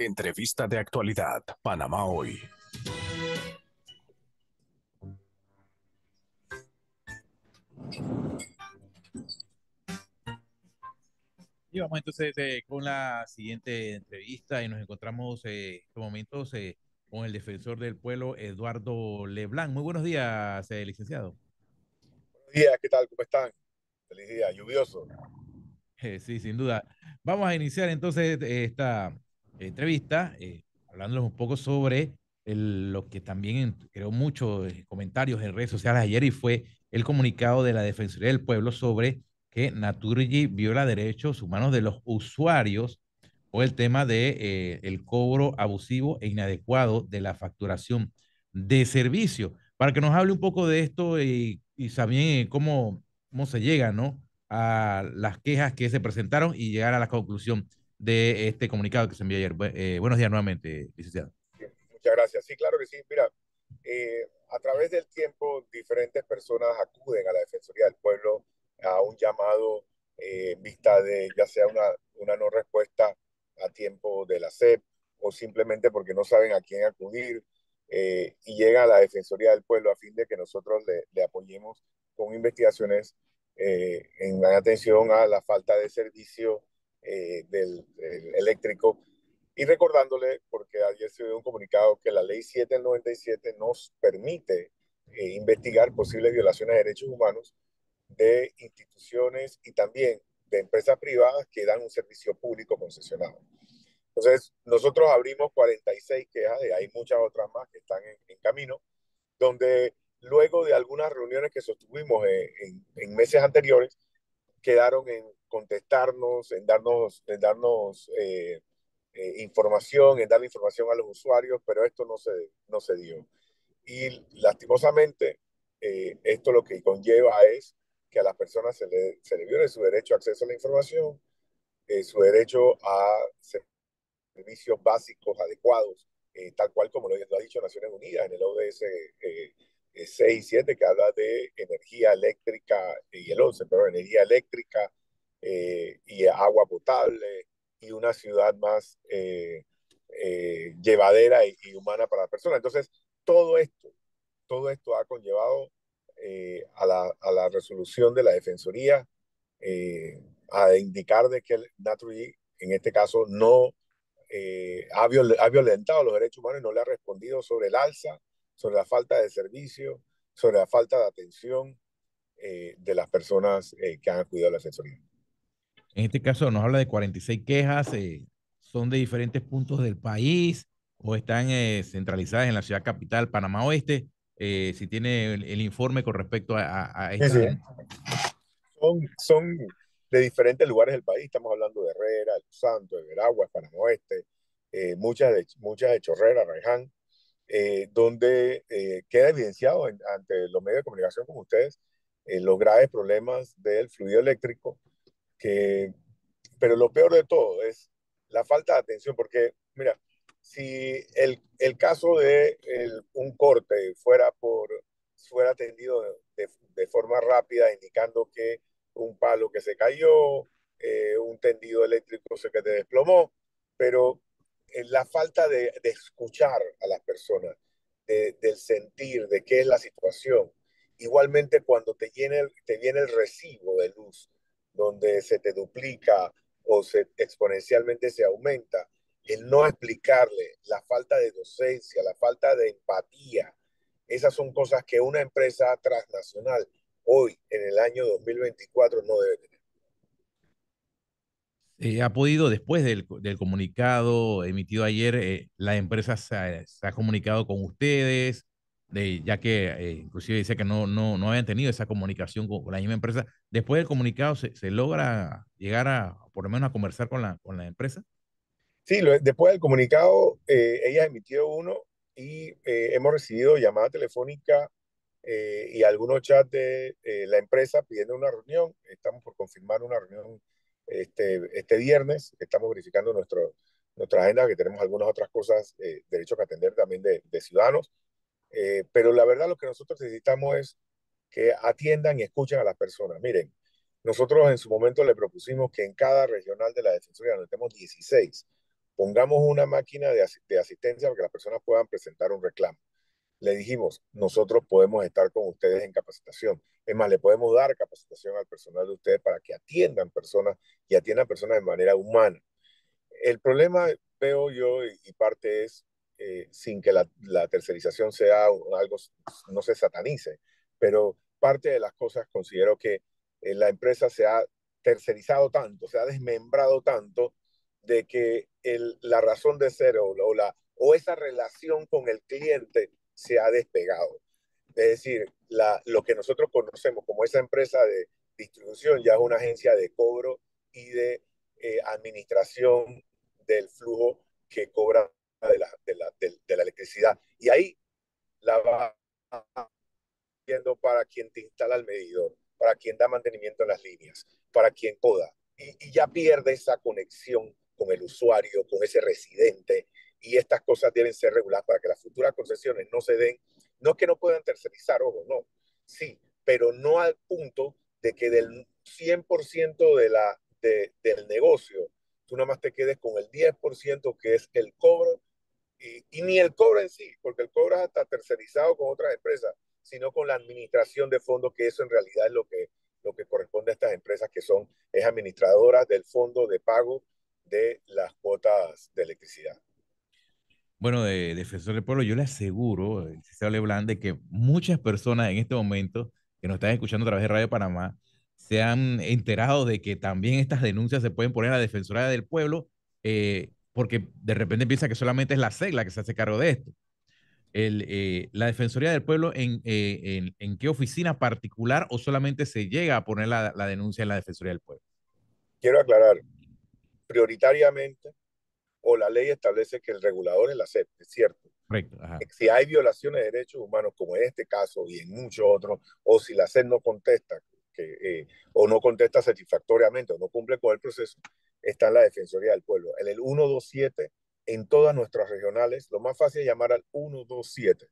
Entrevista de actualidad, Panamá hoy. Y vamos entonces eh, con la siguiente entrevista y nos encontramos eh, en estos momentos eh, con el defensor del pueblo, Eduardo Leblanc. Muy buenos días, eh, licenciado. Buenos días, ¿qué tal? ¿Cómo están? Feliz día, lluvioso. Eh, sí, sin duda. Vamos a iniciar entonces esta entrevista eh, un poco sobre el- lo que también creó muchos eh, comentarios en redes sociales ayer y fue el comunicado de la Defensoría del Pueblo sobre que Naturgy viola derechos humanos de los usuarios o el tema de eh, el cobro abusivo e inadecuado de la facturación de servicio. Para que nos hable un poco de esto y, y también eh, cómo, cómo se llega, ¿no? a las quejas que se presentaron y llegar a la conclusión de este comunicado que se envió ayer. Eh, buenos días nuevamente, licenciado. Muchas gracias. Sí, claro que sí. Mira, eh, a través del tiempo, diferentes personas acuden a la Defensoría del Pueblo a un llamado eh, en vista de ya sea una, una no respuesta a tiempo de la SEP o simplemente porque no saben a quién acudir eh, y llega a la Defensoría del Pueblo a fin de que nosotros le, le apoyemos con investigaciones eh, en atención a la falta de servicio eh, del, del eléctrico Y recordándole, porque ayer se dio un comunicado que la ley 7 del 97 nos permite eh, investigar posibles violaciones de derechos humanos de instituciones y también de empresas privadas que dan un servicio público concesionado. Entonces, nosotros abrimos 46 quejas, y hay muchas otras más que están en, en camino, donde luego de algunas reuniones que sostuvimos en, en, en meses anteriores, quedaron en contestarnos, en darnos, en darnos eh, eh, información, en darle información a los usuarios, pero esto no se, no se dio. Y lastimosamente, eh, esto lo que conlleva es que a las personas se le, se le viole su derecho a acceso a la información, eh, su derecho a servicios básicos adecuados, eh, tal cual como lo, ha dicho Naciones Unidas en el ODS eh, 6 y 7, que habla de energía eléctrica, y el 11, pero energía eléctrica eh, y agua potable y una ciudad más eh, eh, llevadera y, y, humana para las personas. Entonces, todo esto, todo esto ha conllevado eh, a, la, a, la, resolución de la Defensoría eh, a indicar de que el Naturgy, en este caso, no eh, ha, viol ha, violentado los derechos humanos y no le ha respondido sobre el alza, sobre la falta de servicio, sobre la falta de atención eh, de las personas eh, que han acudido a la Defensoría. En este caso nos habla de 46 quejas, eh, son de diferentes puntos del país o están eh, centralizadas en la ciudad capital, Panamá Oeste. Eh, si tiene el, el, informe con respecto a, a, a esta... sí, sí. Son, son de diferentes lugares del país, estamos hablando de Herrera, de Los Santos, de Veraguas, Panamá Oeste, muchas, de, muchas de Chorrera, Raiján, eh, donde queda evidenciado en, ante los medios de comunicación como ustedes los graves problemas del fluido eléctrico, que, pero lo peor de todo es la falta de atención, porque mira, si el, el caso de el, un corte fuera, por, fuera atendido de, de, forma rápida, indicando que un palo que se cayó, eh, un tendido eléctrico se que te desplomó, pero en la falta de, de, escuchar a las personas, de, del sentir, de qué es la situación. Igualmente cuando te, el, te viene el recibo de luz, donde se te duplica o se exponencialmente se aumenta, el no explicarle la falta de docencia, la falta de empatía, esas son cosas que una empresa transnacional hoy, en el año 2024, no debe tener. Eh, ha podido, después del, del, comunicado emitido ayer, eh, la empresa se, se, ha comunicado con ustedes, de, ya que eh, inclusive dice que no, no, no habían tenido esa comunicación con, con la misma empresa. Después del comunicado, ¿se, se logra llegar a, por lo menos, a conversar con la, con la empresa? Sí, lo, después del comunicado, eh, ella emitió uno y eh, hemos recibido llamada telefónica eh, y algunos chats de la empresa pidiendo una reunión. Estamos por confirmar una reunión este, este viernes. Estamos verificando nuestro, nuestra agenda, que tenemos algunas otras cosas, eh, derechos que atender también de, de ciudadanos. Eh, pero la verdad lo que nosotros necesitamos es que atiendan y escuchen a las personas. Miren, nosotros en su momento le propusimos que en cada regional de la Defensoría, donde tenemos 16, pongamos una máquina de, de asistencia para que las personas puedan presentar un reclamo. Le dijimos, nosotros podemos estar con ustedes en capacitación. Es más, le podemos dar capacitación al personal de ustedes para que atiendan personas y atiendan personas de manera humana. El problema, veo yo, y parte es, eh, sin que la, la, tercerización sea algo, no se satanice, pero parte de las cosas considero que eh, la empresa se ha tercerizado tanto, se ha desmembrado tanto de que la razón de ser o, o, la, o esa relación con el cliente se ha despegado. Es decir, la, lo que nosotros conocemos como esa empresa de distribución ya es una agencia de cobro y de eh, administración del flujo que cobra de la, de la, de, la electricidad. Y ahí la va viendo para quien te instala el medidor, para quien da mantenimiento en las líneas, para quien poda. Y, ya pierde esa conexión con el usuario, con ese residente. Y estas cosas deben ser reguladas para que las futuras concesiones no se den. No que no puedan tercerizar, ojo, no. Sí, pero no al punto de que del 100% de la, de, del negocio, tú nada más te quedes con el 10% que es el cobro y, ni el cobro en sí, porque el cobro está tercerizado con otras empresas, sino con la administración de fondos, que eso en realidad es lo que, lo que corresponde a estas empresas que son es administradoras del fondo de pago de las cuotas de electricidad. Bueno, de Defensor del Pueblo, yo le aseguro, licenciado Leblanc, de que muchas personas en este momento que nos están escuchando a través de Radio Panamá se han enterado de que también estas denuncias se pueden poner a la Defensoría del Pueblo eh, porque de repente piensa que solamente es la SEC la que se hace cargo de esto. El, eh, la Defensoría del Pueblo, en, eh, en, en, qué oficina particular o solamente se llega a poner la, la, denuncia en la Defensoría del Pueblo? Quiero aclarar, prioritariamente, o la ley establece que el regulador es la SEP, es cierto. Correcto. Ajá. Si hay violaciones de derechos humanos, como en este caso y en muchos otros, o si la SEP no contesta, que, eh, o no contesta satisfactoriamente, o no cumple con el proceso, está en la Defensoría del Pueblo. En el 127, en todas nuestras regionales, lo más fácil es llamar al 127.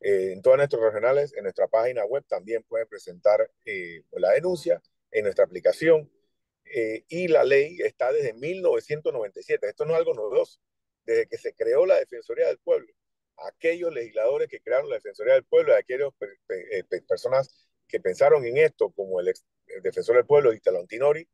Eh, en todas nuestras regionales, en nuestra página web también pueden presentar eh, la denuncia, en nuestra aplicación. Eh, y la ley está desde 1997. Esto no es algo novedoso. Desde que se creó la Defensoría del Pueblo, aquellos legisladores que crearon la Defensoría del Pueblo, aquellas eh, personas que pensaron en esto, como el, ex, defensor del pueblo, Italo Antinori,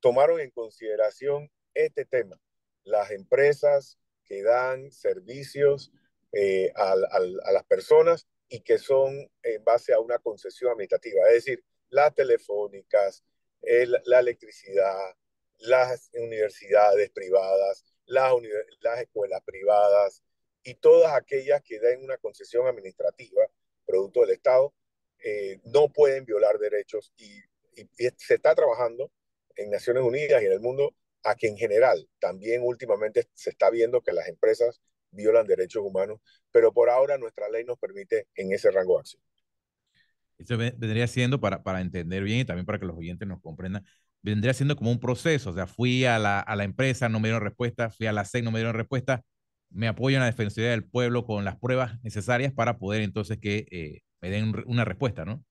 tomaron en consideración este tema. Las empresas que dan servicios eh, a, a, a, las personas y que son en base a una concesión administrativa, es decir, las telefónicas, el, la electricidad, las universidades privadas, las, las escuelas privadas y todas aquellas que den una concesión administrativa, producto del Estado, eh, no pueden violar derechos y, y, y se está trabajando en Naciones Unidas y en el mundo a que en general también últimamente se está viendo que las empresas violan derechos humanos, pero por ahora nuestra ley nos permite en ese rango de acción. Esto vendría siendo, para, para entender bien y también para que los oyentes nos comprendan, vendría siendo como un proceso, o sea, fui a la, a la empresa, no me dieron respuesta, fui a la SEC, no me dieron respuesta, me apoyo en la Defensoría del Pueblo con las pruebas necesarias para poder entonces que eh, den una respuesta, ¿no?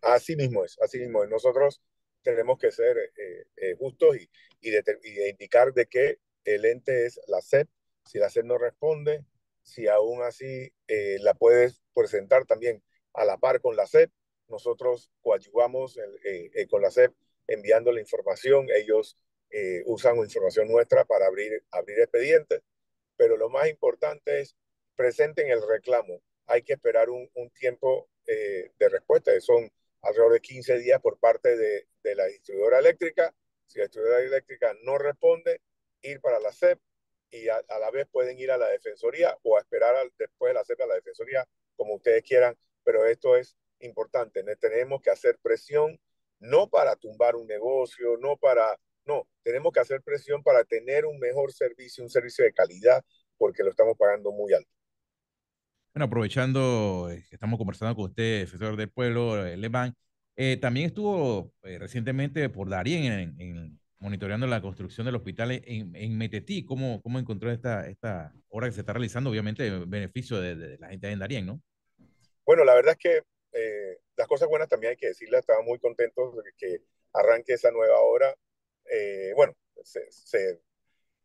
Así mismo es, así mismo es. Nosotros tenemos que ser eh, eh, justos y, indicar de que el ente es la SEP. Si la SEP no responde, si aún así eh, la puedes presentar también a la par con la SEP, nosotros coadyuvamos con la SEP enviando la información. Ellos usan información nuestra para abrir, abrir expedientes, pero lo más importante es presenten el reclamo. Hay que esperar un, tiempo de respuesta, son alrededor de 15 días por parte de, la distribuidora eléctrica. Si la distribuidora eléctrica no responde, ir para la SEP y a, la vez pueden ir a la Defensoría o a esperar después de la SEP a la Defensoría, como ustedes quieran, pero esto es importante. Tenemos que hacer presión, no para tumbar un negocio, no para... No, tenemos que hacer presión para tener un mejor servicio, un servicio de calidad, porque lo estamos pagando muy alto. Bueno, aprovechando que estamos conversando con usted, defensor del pueblo, eh, Levan, eh, también estuvo eh, recientemente por Darien en, en, monitoreando la construcción del hospital en, en Metetí. ¿Cómo, ¿Cómo encontró esta, esta obra que se está realizando? Obviamente, en beneficio de, la gente en Darien, ¿no? Bueno, la verdad es que eh, las cosas buenas también hay que decirlas. Estaba muy contento de que arranque esa nueva obra. bueno, se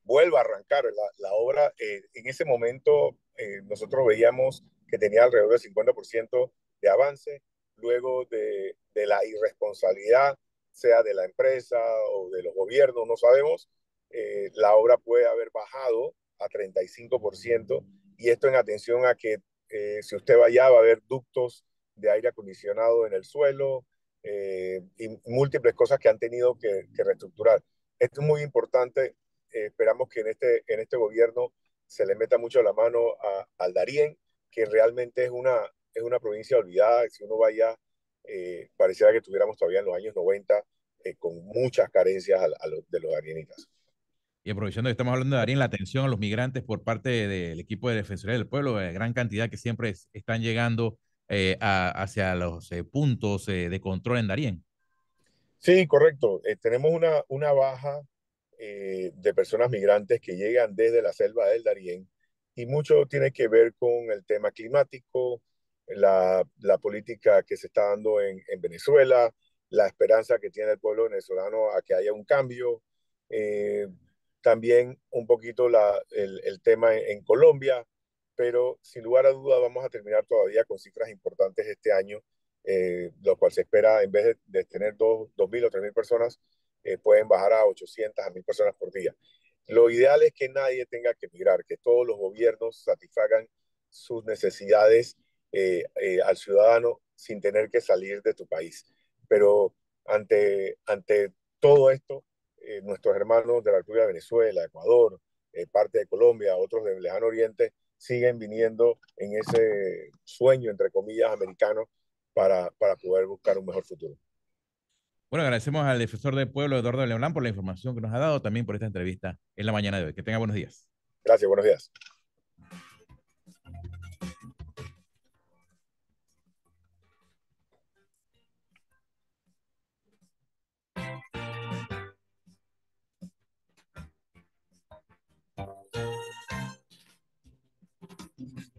vuelva a arrancar la, la obra. Eh, en ese momento eh, nosotros veíamos que tenía alrededor del 50% de avance, luego de, de, la irresponsabilidad, sea de la empresa o de los gobiernos, no sabemos, eh, la obra puede haber bajado a 35%, y esto en atención a que si usted va allá va a haber ductos de aire acondicionado en el suelo y múltiples cosas que han tenido que, que reestructurar. Esto es muy importante eh, esperamos que en este, en este gobierno se le meta mucho la mano a, al Darién, que realmente es una, es una provincia olvidada. Si uno vaya, eh, pareciera que estuviéramos todavía en los años 90 eh, con muchas carencias a, a de los darienitas. Y aprovechando que estamos hablando de Darien, la atención a los migrantes por parte del equipo de Defensoría del Pueblo, de gran cantidad que siempre están llegando eh, a, hacia los eh, puntos eh, de control en Darien. Sí, correcto. tenemos una, una baja eh, de personas migrantes que llegan desde la selva del Darién y mucho tiene que ver con el tema climático, la, la política que se está dando en, en, Venezuela, la esperanza que tiene el pueblo venezolano a que haya un cambio, eh, también un poquito la, el, el, tema en, Colombia, pero sin lugar a duda vamos a terminar todavía con cifras importantes este año, eh, lo cual se espera en vez de, de tener 2.000 o 3.000 personas, eh, pueden bajar a 800, a 1000 personas por día. Lo ideal es que nadie tenga que migrar, que todos los gobiernos satisfagan sus necesidades eh, eh, al ciudadano sin tener que salir de tu país. Pero ante, ante todo esto, nuestros hermanos de la República de Venezuela, Ecuador, parte de Colombia, otros del lejano oriente, siguen viniendo en ese sueño, entre comillas, americano para, para poder buscar un mejor futuro. Bueno, agradecemos al defensor del pueblo, Eduardo León, por la información que nos ha dado, también por esta entrevista en la mañana de hoy. Que tenga buenos días. Gracias, buenos días.